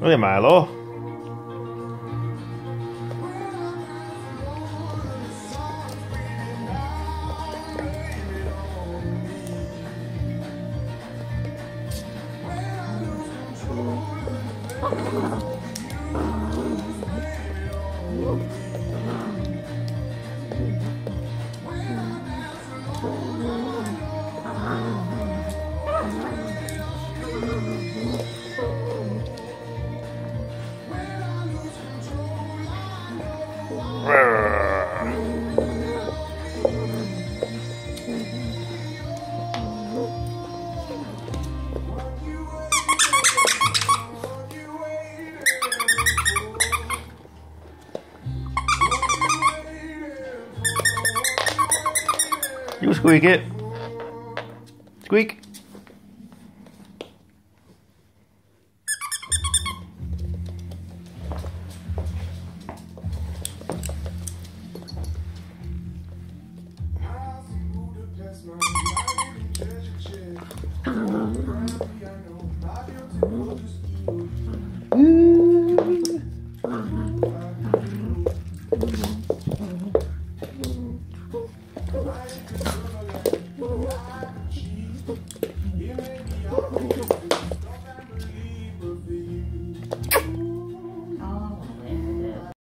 我也买喽。You squeak it. Squeak. もうあっち。